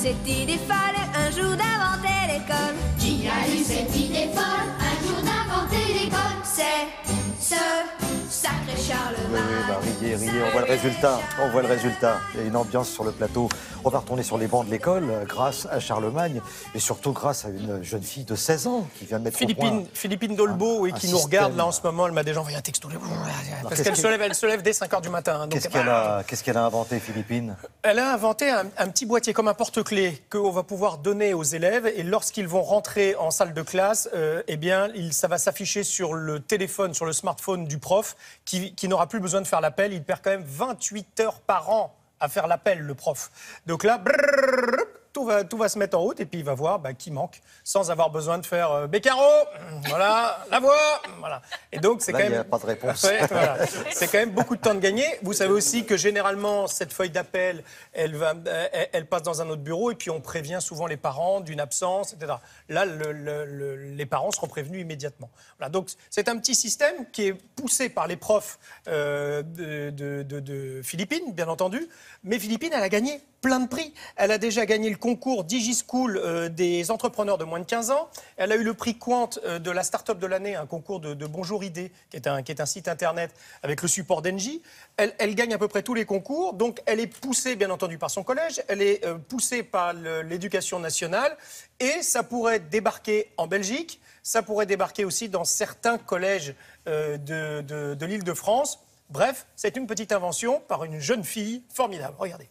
cette idée folle un jour d'inventer l'école Qui a eu cette idée folle un jour d'inventer l'école? C'est ce Charlemagne. Oui, oui, bah, riez, riez, on voit le résultat, on voit le résultat. Il y a une ambiance sur le plateau. On va retourner sur les bancs de l'école euh, grâce à Charlemagne et surtout grâce à une jeune fille de 16 ans qui vient de mettre au Philippine, point Philippine Dolbeau, oui, un qui nous système. regarde là en ce moment, elle m'a déjà envoyé un texto. Parce qu'elle que- se lève, elle se lève dès 5 h du matin. hein, Qu'est-ce qu'elle a, inventé, Philippine? Elle a inventé un, un petit boîtier comme un porte-clés qu'on va pouvoir donner aux élèves et lorsqu'ils vont rentrer en salle de classe, euh, eh bien, il- ça va s'afficher sur le téléphone, sur le smartphone du prof qui, qui n'aura plus besoin de faire l'appel. Il perd quand même 28 heures par an à faire l'appel, le prof. Donc là, brrrr, tout va, tout va se mettre en route et puis il va voir bah, qui manque sans avoir besoin de faire euh, Beccaro, voilà, la voix, voilà. Et donc c'est quand il même. a pas de réponse. Ouais, voilà. C'est quand même beaucoup de temps de gagner. Vous savez aussi que généralement, cette feuille d'appel, elle, va, elle, elle passe dans un autre bureau et puis on prévient souvent les parents d'une absence, etc. Là, le- le- le- les parents seront prévenus immédiatement. Voilà, donc c'est un petit système qui est poussé par les profs euh, de, de- de- de Philippines, bien entendu. Mais Philippines, elle a gagné plein de prix. Elle a déjà gagné le concours DigiSchool euh, des entrepreneurs de moins de 15 ans. Elle a eu le prix Quant euh, de la start-up de l'année, un concours de, Bonjour Idée, qui est, un, site internet avec le support d'Engie. Elle, gagne à peu près tous les concours. Donc, elle est poussée, bien entendu, par son collège. Elle est euh, poussée par l'éducation nationale. Et ça pourrait débarquer en Belgique. Ça pourrait débarquer aussi dans certains collèges de, de- de l'île de France. Bref, c'est une petite invention par une jeune fille formidable. Regardez.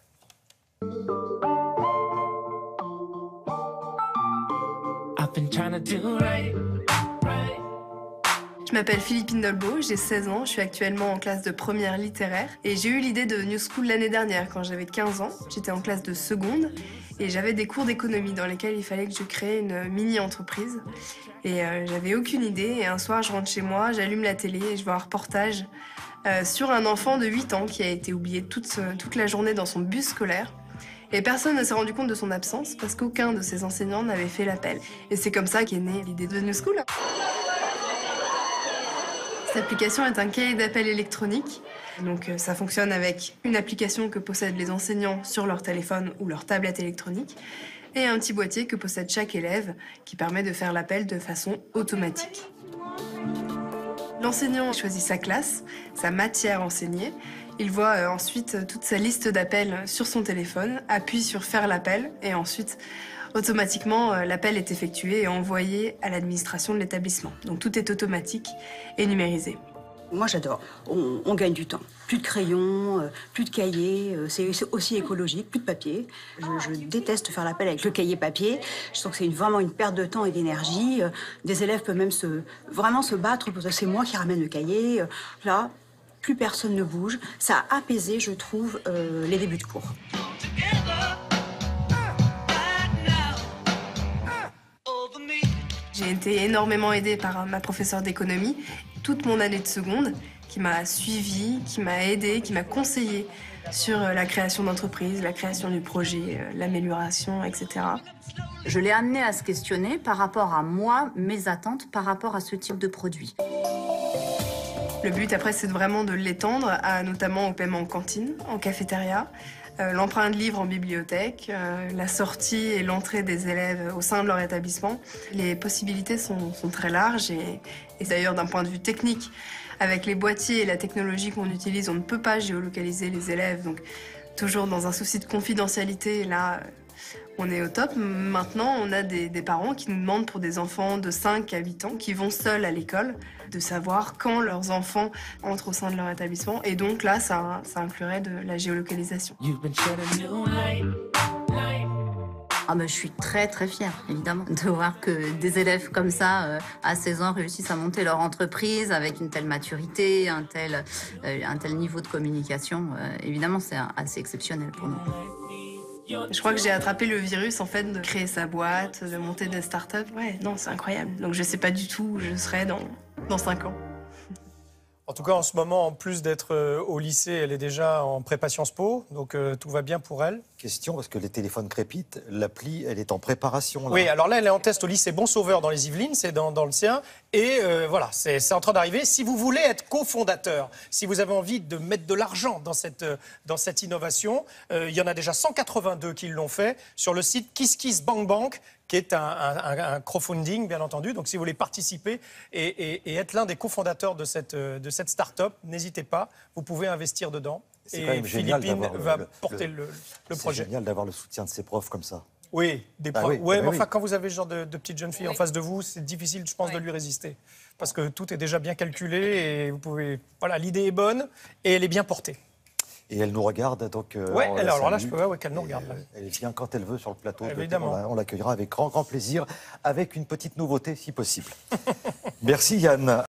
Je m'appelle Philippine Dolbeau, j'ai 16 ans, je suis actuellement en classe de première littéraire et j'ai eu l'idée de New School l'année dernière quand j'avais 15 ans. J'étais en classe de seconde et j'avais des cours d'économie dans lesquels il fallait que je crée une mini-entreprise. Et euh, j'avais aucune idée et un soir je rentre chez moi, j'allume la télé et je vois un reportage euh, sur un enfant de 8 ans qui a été oublié toute, toute la journée dans son bus scolaire. Et personne ne s'est rendu compte de son absence parce qu'aucun de ses enseignants n'avait fait l'appel. Et c'est comme ça qu'est née l'idée de New School. Cette application est un cahier d'appel électronique. Donc euh, ça fonctionne avec une application que possèdent les enseignants sur leur téléphone ou leur tablette électronique et un petit boîtier que possède chaque élève qui permet de faire l'appel de façon automatique. L'enseignant choisit sa classe, sa matière enseignée. Il voit euh, ensuite euh, toute sa liste d'appels sur son téléphone, appuie sur faire l'appel et ensuite automatiquement euh, l'appel est effectué et envoyé à l'administration de l'établissement. Donc tout est automatique et numérisé. Moi, j'adore. On, on gagne du temps. Plus de crayons, plus de cahiers. c'est aussi écologique, plus de papier. Je, je déteste faire l'appel avec le cahier papier. Je trouve que c'est vraiment une perte de temps et d'énergie. Des élèves peuvent même se, vraiment se battre pour dire c'est moi qui ramène le cahier. Là, plus personne ne bouge. Ça a apaisé, je trouve, euh, les débuts de cours. J'ai été énormément aidée par ma professeure d'économie toute mon année de seconde, qui m'a suivie, qui m'a aidée, qui m'a conseillée sur euh, la création d'entreprise, la création du projet, euh, l'amélioration, etc. Je l'ai amené à se questionner par rapport à moi, mes attentes par rapport à ce type de produit. Le but après, c'est vraiment de l'étendre, à, notamment au paiement en cantine, en cafétéria, euh, l'emprunt de livres en bibliothèque, euh, la sortie et l'entrée des élèves au sein de leur établissement. Les possibilités sont, très larges et, et d'ailleurs d'un point de vue technique, avec les boîtiers et la technologie qu'on utilise, on ne peut pas géolocaliser les élèves. Donc toujours dans un souci de confidentialité, là, on est au top. Maintenant, on a des, des parents qui nous demandent pour des enfants de 5 à 8 ans qui vont seuls à l'école de savoir quand leurs enfants entrent au sein de leur établissement. Et donc là, ça, ça inclurait de la géolocalisation. You've been shedding new light. Ah ben, je suis très très fière, évidemment, de voir que des élèves comme ça, euh, à 16 ans, réussissent à monter leur entreprise avec une telle maturité, un tel, euh, un tel niveau de communication. Euh, évidemment, c'est assez exceptionnel pour nous. Je crois que j'ai attrapé le virus en fait de créer sa boîte, de monter des startups. Ouais, non, c'est incroyable. Donc je sais pas du tout où je serai dans, dans 5 ans. En tout cas, en ce moment, en plus d'être euh, au lycée, elle est déjà en prépa Sciences Po, donc euh, tout va bien pour elle. Question, parce que les téléphones crépitent, l'appli, elle est en préparation. Là. Oui, alors là, elle est en test au lycée Bon Sauveur dans les Yvelines, c'est dans, dans le sien. Et euh, voilà, c'est en train d'arriver. Si vous voulez être cofondateur, si vous avez envie de mettre de l'argent dans cette, dans cette innovation, euh, il y en a déjà 182 qui l'ont fait sur le site KissKissBankBank, qui est un, un- un crowdfunding, bien entendu. Donc, si vous voulez participer et, et- et être l'un des cofondateurs de cette, euh, de cette start-up, n'hésitez pas, vous pouvez investir dedans. C'est Et quand même génial Philippine d'avoir le- va le- porter le- le, le C'est projet. génial d'avoir le soutien de ses profs comme ça. Oui, des Bah pro- oui, ouais, bah mais oui. enfin, quand vous avez ce genre de, de petite jeune fille en face de vous, c'est difficile, je pense, de lui résister. Parce que tout est déjà bien calculé et vous pouvez. Voilà, l'idée est bonne et elle est bien portée. Et elle nous regarde, donc. euh, Ouais, alors, alors là, je peux. ouais, ouais, qu'elle nous regarde. euh, Elle vient quand elle veut sur le plateau. de- Évidemment. On l'accueillera avec grand, grand plaisir, avec une petite nouveauté si possible. Merci Yann.